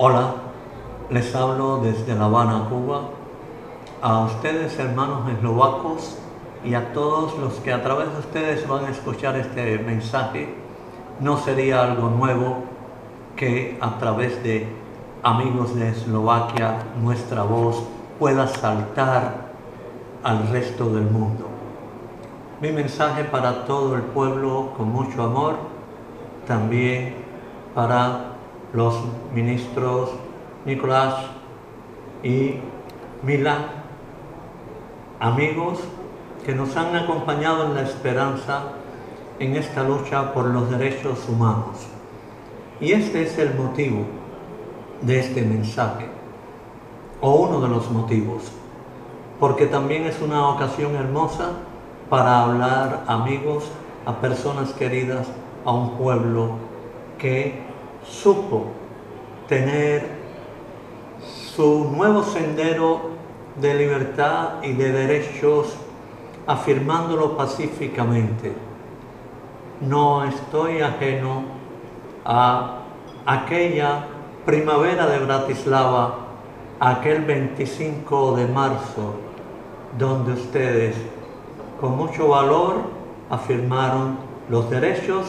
Hola, les hablo desde La Habana, Cuba, a ustedes hermanos eslovacos y a todos los que a través de ustedes van a escuchar este mensaje. No sería algo nuevo que a través de amigos de Eslovaquia nuestra voz pueda saltar al resto del mundo. Mi mensaje para todo el pueblo con mucho amor, también para los ministros Nicolás y Milan, amigos que nos han acompañado en la esperanza en esta lucha por los derechos humanos. Y este es el motivo de este mensaje, o uno de los motivos, porque también es una ocasión hermosa para hablar, amigos, a personas queridas, a un pueblo que supo tener su nuevo sendero de libertad y de derechos, afirmándolo pacíficamente. No estoy ajeno a aquella primavera de Bratislava, aquel 25 de marzo, donde ustedes con mucho valor afirmaron los derechos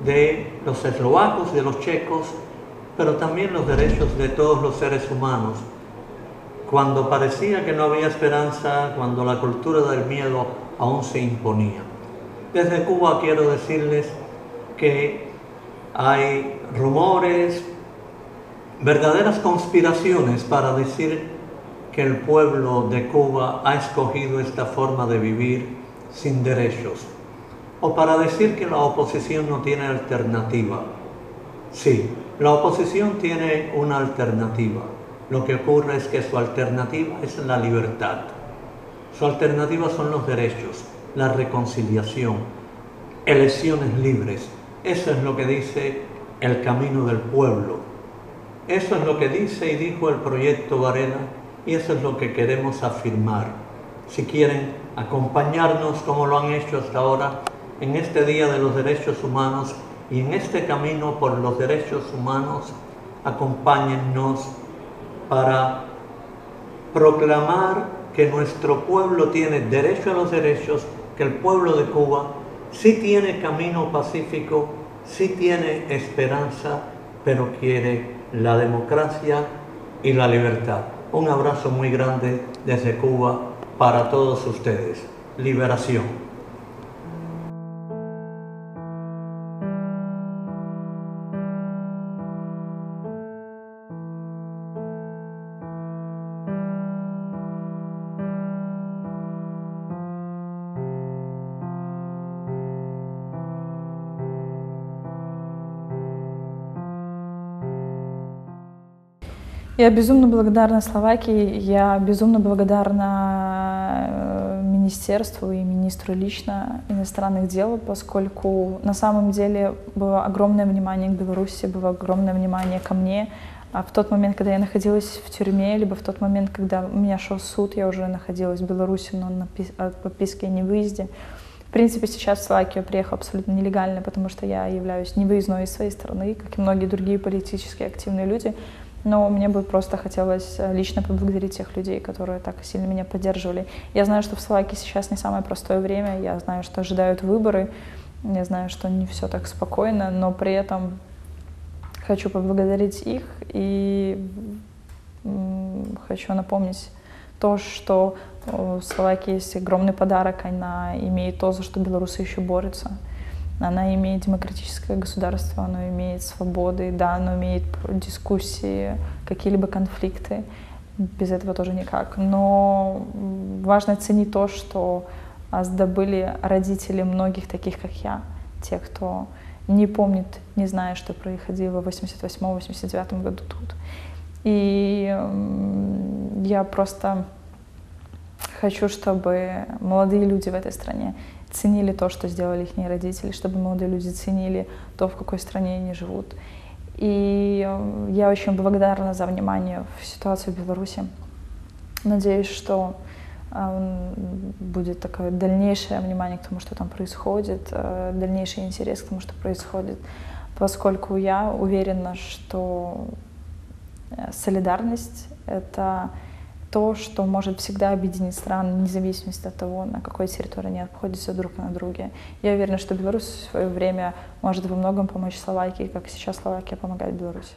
de los eslovacos, de los checos, pero también los derechos de todos los seres humanos. Cuando parecía que no había esperanza, cuando la cultura del miedo aún se imponía. Desde Cuba quiero decirles que hay rumores, verdaderas conspiraciones para decir que el pueblo de Cuba ha escogido esta forma de vivir sin derechos o para decir que la oposición no tiene alternativa. Sí, la oposición tiene una alternativa. Lo que ocurre es que su alternativa es la libertad. Su alternativa son los derechos, la reconciliación, elecciones libres. Eso es lo que dice el camino del pueblo. Eso es lo que dice y dijo el proyecto Varela y eso es lo que queremos afirmar. Si quieren acompañarnos como lo han hecho hasta ahora, en este Día de los Derechos Humanos y en este camino por los derechos humanos, acompáñennos para proclamar que nuestro pueblo tiene derecho a los derechos, que el pueblo de Cuba sí tiene camino pacífico, sí tiene esperanza, pero quiere la democracia y la libertad. Un abrazo muy grande desde Cuba para todos ustedes. Liberación. Я безумно благодарна Словакии, я безумно благодарна э, министерству и министру лично иностранных дел, поскольку на самом деле было огромное внимание к Беларуси, было огромное внимание ко мне. А в тот момент, когда я находилась в тюрьме, либо в тот момент, когда у меня шел суд, я уже находилась в Беларуси, но на подписке о невыезде. В принципе, сейчас в Словакию приехала абсолютно нелегально, потому что я являюсь невыездной из своей страны, как и многие другие политически активные люди. Но мне бы просто хотелось э, лично поблагодарить тех людей, которые так сильно меня поддерживали. Я знаю, что в Словакии сейчас не самое простое время, я знаю, что ожидают выборы, я знаю, что не все так спокойно, но при этом хочу поблагодарить их и хочу напомнить то, что в Словакии есть огромный подарок, она имеет то, за что белорусы еще борются. Она имеет демократическое государство, оно имеет свободы, да, оно имеет дискуссии, какие-либо конфликты. Без этого тоже никак. Но важно ценить то, что сдобыли родители многих таких, как я, те, кто не помнит, не знает, что происходило в 88-89 году тут. И я просто хочу, чтобы молодые люди в этой стране ценили то, что сделали их родители, чтобы молодые люди ценили то, в какой стране они живут. И э, я очень благодарна за внимание в ситуации в Беларуси. Надеюсь, что э, будет такое дальнейшее внимание к тому, что там происходит, э, дальнейший интерес к тому, что происходит, поскольку я уверена, что солидарность — это то, что может всегда объединить страны, вне зависимости от того, на какой территории они находятся друг на друге. Я уверена, что Беларусь в свое время может во многом помочь Словакии, как сейчас Словакия помогает Беларуси.